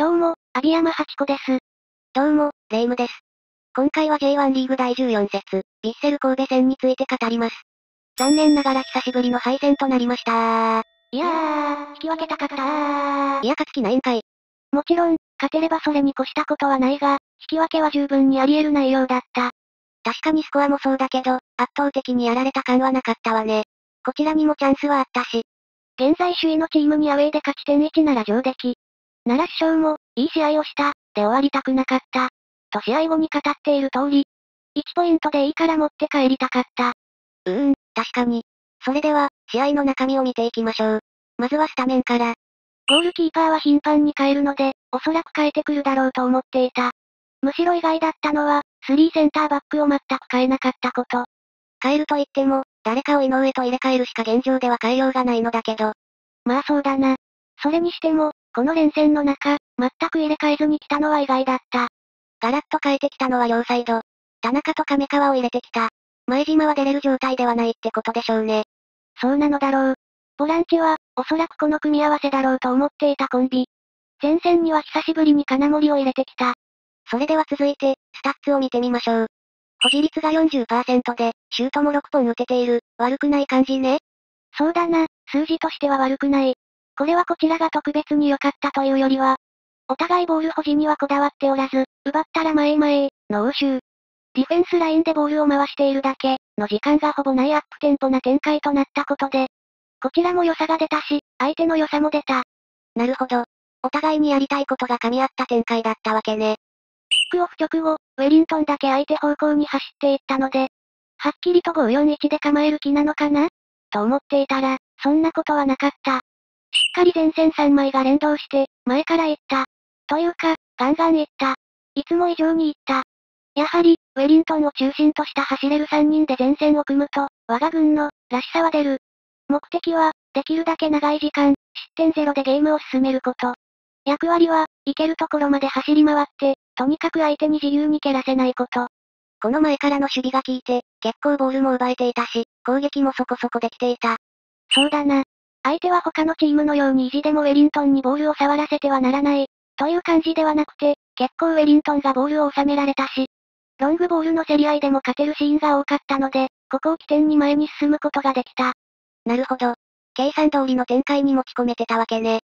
どうも、アビヤマハチコです。どうも、レイムです。今回は J1 リーグ第14節、ヴィッセル神戸戦について語ります。残念ながら久しぶりの敗戦となりましたいやー、引き分けたかったー。いや勝つ気ないんかい。もちろん、勝てればそれに越したことはないが、引き分けは十分にあり得る内容だった。確かにスコアもそうだけど、圧倒的にやられた感はなかったわね。こちらにもチャンスはあったし、現在首位のチームにアウェーで勝ち点1なら上出来。奈良首相も、いい試合をした、で終わりたくなかった。と試合後に語っている通り、1ポイントでいいから持って帰りたかった。うーん、確かに。それでは、試合の中身を見ていきましょう。まずはスタメンから。ゴールキーパーは頻繁に変えるので、おそらく変えてくるだろうと思っていた。むしろ意外だったのは、3センターバックを全く変えなかったこと。変えると言っても、誰かを井上と入れ替えるしか現状では変えようがないのだけど、まあそうだな。それにしても、この連戦の中、全く入れ替えずに来たのは意外だった。ガラッと変えてきたのは両サイド。田中と亀川を入れてきた。前島は出れる状態ではないってことでしょうね。そうなのだろう。ボランチは、おそらくこの組み合わせだろうと思っていたコンビ。前線には久しぶりに金森を入れてきた。それでは続いて、スタッツを見てみましょう。保持率が40%で、シュートも6本打てている、悪くない感じね。そうだな、数字としては悪くない。これはこちらが特別に良かったというよりは、お互いボール保持にはこだわっておらず、奪ったら前へ前へ、の応酬。ディフェンスラインでボールを回しているだけ、の時間がほぼないアップテンポな展開となったことで、こちらも良さが出たし、相手の良さも出た。なるほど。お互いにやりたいことが噛み合った展開だったわけね。キックオフ直後、ウェリントンだけ相手方向に走っていったので、はっきりと5-4-1で構える気なのかな？と思っていたら、そんなことはなかった。しっかり前線3枚が連動して、前から行った。というか、ガンガン行った。いつも以上に行った。やはり、ウェリントンを中心とした走れる3人で前線を組むと、我が軍の、らしさは出る。目的は、できるだけ長い時間、失点ゼロでゲームを進めること。役割は、行けるところまで走り回って、とにかく相手に自由に蹴らせないこと。この前からの守備が効いて、結構ボールも奪えていたし、攻撃もそこそこできていた。そうだな。相手は他のチームのように意地でもウェリントンにボールを触らせてはならない、という感じではなくて、結構ウェリントンがボールを収められたし、ロングボールの競り合いでも勝てるシーンが多かったので、ここを起点に前に進むことができた。なるほど。計算通りの展開に持ち込めてたわけね。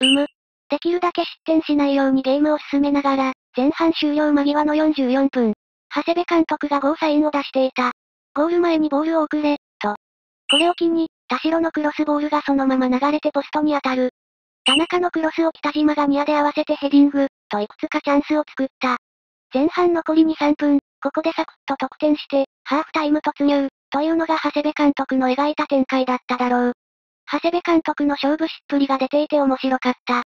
うむ。できるだけ失点しないようにゲームを進めながら、前半終了間際の44分、長谷部監督がゴーサインを出していた。ゴール前にボールを送れ、と。これを機に、田代のクロスボールがそのまま流れてポストに当たる。田中のクロスを北島がニアで合わせてヘディング、といくつかチャンスを作った。前半残り2、3分、ここでサクッと得点して、ハーフタイム突入、というのが長谷部監督の描いた展開だっただろう。長谷部監督の勝負しっぷりが出ていて面白かった。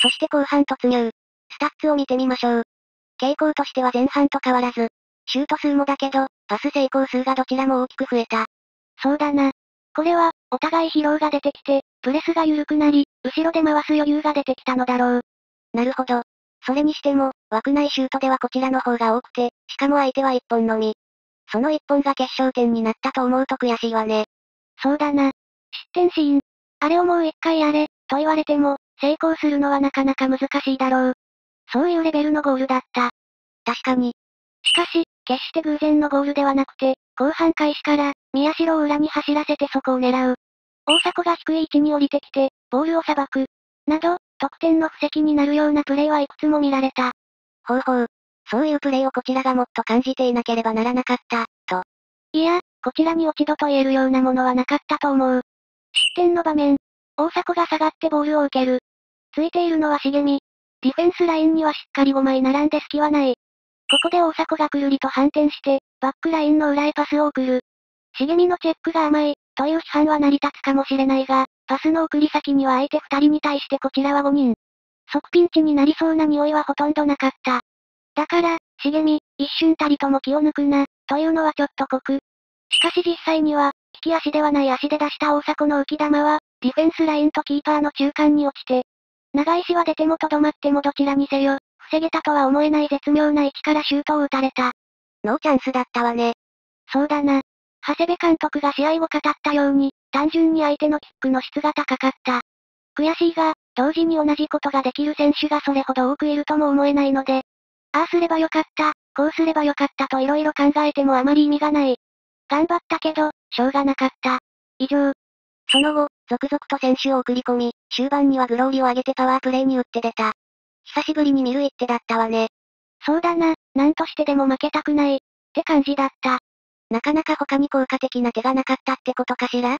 そして後半突入。スタッツを見てみましょう。傾向としては前半と変わらず、シュート数もだけど、パス成功数がどちらも大きく増えた。そうだな。これは、お互い疲労が出てきて、プレスが緩くなり、後ろで回す余裕が出てきたのだろう。なるほど。それにしても、枠内シュートではこちらの方が多くて、しかも相手は1本のみ。その1本が決勝点になったと思うと悔しいわね。そうだな。失点シーン。あれをもう一回やれ、と言われても、成功するのはなかなか難しいだろう。そういうレベルのゴールだった。確かに。しかし、決して偶然のゴールではなくて、後半開始から、宮代を裏に走らせてそこを狙う。大迫が低い位置に降りてきて、ボールをさばく。など、得点の布石になるようなプレーはいくつも見られた。ほうほう。そういうプレーをこちらがもっと感じていなければならなかった、と。いや、こちらに落ち度と言えるようなものはなかったと思う。失点の場面。大迫が下がってボールを受ける。ついているのは茂み。ディフェンスラインにはしっかり5枚並んで隙はない。ここで大迫がくるりと反転して、バックラインの裏へパスを送る。茂みのチェックが甘い、という批判は成り立つかもしれないが、パスの送り先には相手2人に対してこちらは5人。即ピンチになりそうな匂いはほとんどなかった。だから、茂み、一瞬たりとも気を抜くな、というのはちょっと酷。しかし実際には、利き足ではない足で出した大迫の浮き球は、ディフェンスラインとキーパーの中間に落ちて、長石は出てもとどまってもどちらにせよ、防げたとは思えない絶妙な位置からシュートを打たれた。ノーチャンスだったわね。そうだな。長谷部監督が試合後語ったように、単純に相手のキックの質が高かった。悔しいが、同時に同じことができる選手がそれほど多くいるとも思えないので、ああすればよかった、こうすればよかったと色々考えてもあまり意味がない。頑張ったけど、しょうがなかった。以上。その後、続々と選手を送り込み、終盤にはグローリを上げてパワープレイに打って出た。久しぶりに見る一手だったわね。そうだな、なんとしてでも負けたくない、って感じだった。なかなか他に効果的な手がなかったってことかしら？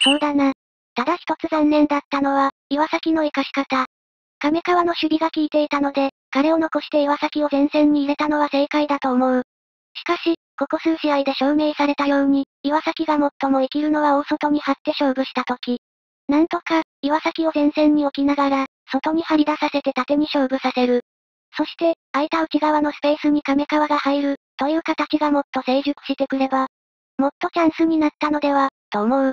そうだな。ただ一つ残念だったのは、岩崎の生かし方。亀川の守備が効いていたので、彼を残して岩崎を前線に入れたのは正解だと思う。しかし、ここ数試合で証明されたように、岩崎が最も生きるのは大外に張って勝負した時。なんとか、岩崎を前線に置きながら、外に張り出させて縦に勝負させる。そして、空いた内側のスペースに亀川が入る、という形がもっと成熟してくれば、もっとチャンスになったのでは、と思う。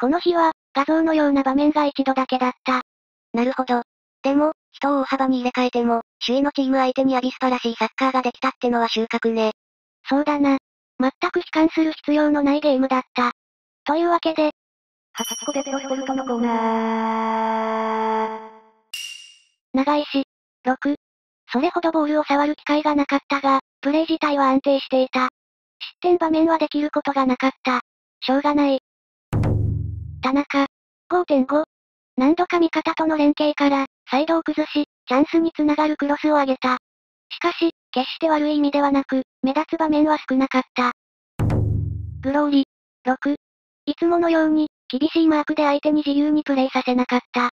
この日は、画像のような場面が一度だけだった。なるほど。でも、人を大幅に入れ替えても、首位のチーム相手にアビスパらしいサッカーができたってのは収穫ね。そうだな。全く悲観する必要のないゲームだった。というわけで、初コでペロスポルトのコーナー。長いし、6。それほどボールを触る機会がなかったが、プレイ自体は安定していた。失点場面はできることがなかった。しょうがない。田中。5.5。何度か味方との連携から、サイドを崩し、チャンスにつながるクロスを上げた。しかし、決して悪い意味ではなく、目立つ場面は少なかった。グローリ。6。いつものように、厳しいマークで相手に自由にプレイさせなかった。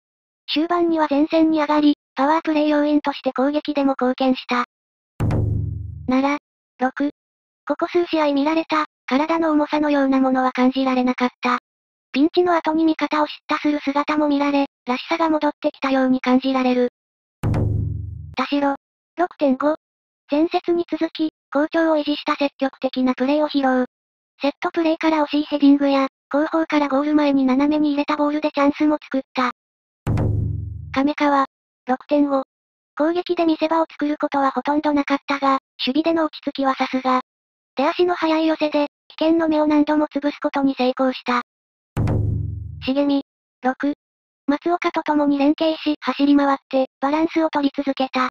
終盤には前線に上がり、パワープレイ要員として攻撃でも貢献した。なら、6。ここ数試合見られた、体の重さのようなものは感じられなかった。ピンチの後に味方を叱咤する姿も見られ、らしさが戻ってきたように感じられる。田代。6.5。前節に続き、好調を維持した積極的なプレーを披露。セットプレーから惜しいヘディングや、後方からゴール前に斜めに入れたボールでチャンスも作った。亀川。6.5。攻撃で見せ場を作ることはほとんどなかったが、守備での落ち着きはさすが。手足の速い寄せで、危険の目を何度も潰すことに成功した。茂み。6。松岡と共に連携し、走り回って、バランスを取り続けた。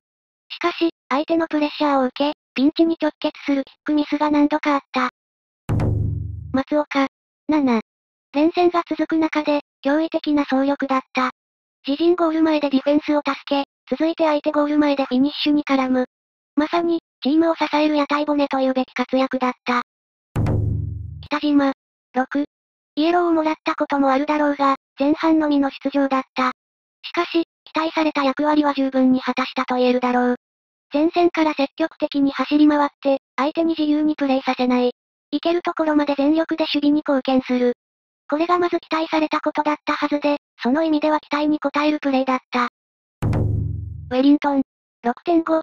しかし、相手のプレッシャーを受け、ピンチに直結するキックミスが何度かあった。松岡。7。連戦が続く中で、驚異的な総力だった。自陣ゴール前でディフェンスを助け、続いて相手ゴール前でフィニッシュに絡む。まさに、チームを支える屋台骨というべき活躍だった。北島。6。イエローをもらったこともあるだろうが、前半のみの出場だった。しかし、期待された役割は十分に果たしたと言えるだろう。前線から積極的に走り回って、相手に自由にプレイさせない。行けるところまで全力で守備に貢献する。これがまず期待されたことだったはずで、その意味では期待に応えるプレイだった。ウェリントン。6.5。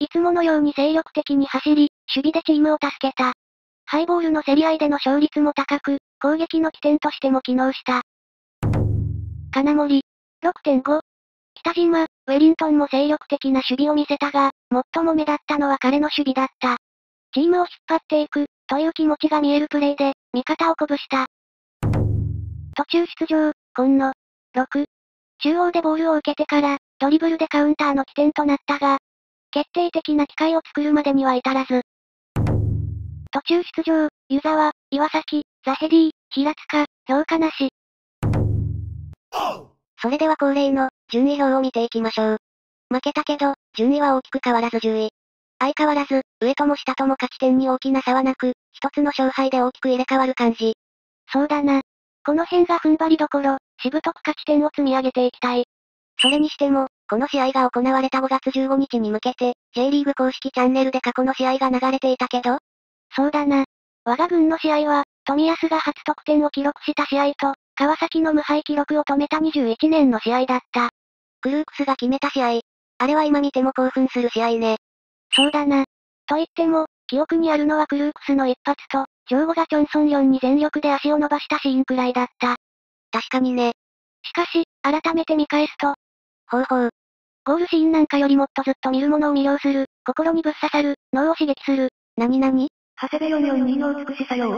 いつものように精力的に走り、守備でチームを助けた。ハイボールの競り合いでの勝率も高く、攻撃の起点としても機能した。金森。6.5。北島、ウェリントンも精力的な守備を見せたが、最も目立ったのは彼の守備だった。チームを引っ張っていく、という気持ちが見えるプレーで、味方を鼓舞した。途中出場、今野。6。中央でボールを受けてから、ドリブルでカウンターの起点となったが、決定的な機会を作るまでには至らず。途中出場、湯沢、岩崎、ザヘディ、平塚、評価なし。それでは恒例の、順位表を見ていきましょう。負けたけど、順位は大きく変わらず10位。相変わらず、上とも下とも勝ち点に大きな差はなく、一つの勝敗で大きく入れ替わる感じ。そうだな。この辺が踏ん張りどころ、しぶとく勝ち点を積み上げていきたい。それにしても、この試合が行われた5月15日に向けて、J リーグ公式チャンネルで過去の試合が流れていたけど？そうだな。我が軍の試合は、富安が初得点を記録した試合と、川崎の無敗記録を止めた21年の試合だった。クルークスが決めた試合。あれは今見ても興奮する試合ね。そうだな。と言っても、記憶にあるのはクルークスの一発と、ジョーゴがチョンソンヨンに全力で足を伸ばしたシーンくらいだった。確かにね。しかし、改めて見返すと、ほうほう。ゴールシーンなんかよりもっとずっと見るものを魅了する、心にぶっ刺さる、脳を刺激する。なになに長谷部442の美しさよ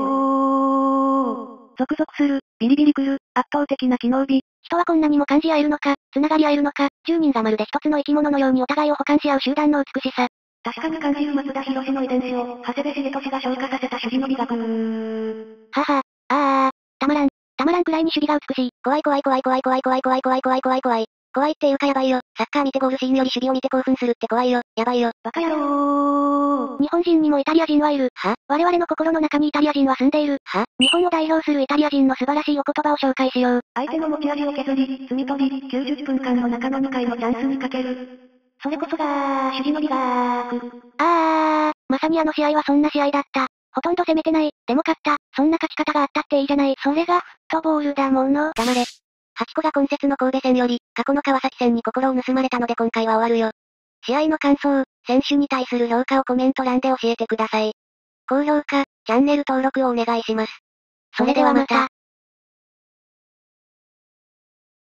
ゾクゾクする、ビリビリくる、圧倒的な機能美。人はこんなにも感じ合えるのか、繋がり合えるのか、10人がまるで一つの生き物のようにお互いを補完し合う集団の美しさ。確かに感じる松田博の遺伝子を、長谷部茂俊が消化させた主義の美学。ははあー、たまらん。たまらんくらいに守備が美しい。怖い怖い怖い怖い怖い怖い怖い怖い怖い怖い怖い。怖いっていうかやばいよ。サッカー見てゴールシーンより守備を見て興奮するって怖いよ。やばいよ。バカ野郎日本人にもイタリア人はいる。は？我々の心の中にイタリア人は住んでいる。は？日本を代表するイタリア人の素晴らしいお言葉を紹介しよう。相手の持ち味を削り、摘み取り、90分間の中の2回のチャンスにかける。それこそが、主義の美学。あー、まさにあの試合はそんな試合だった。ほとんど攻めてない。でも勝った。そんな勝ち方があったっていいじゃない。それがフットボールだもの。黙れ。ハチコが今節の神戸戦より、過去の川崎戦に心を盗まれたので今回は終わるよ。試合の感想、選手に対する評価をコメント欄で教えてください。高評価、チャンネル登録をお願いします。それではまた。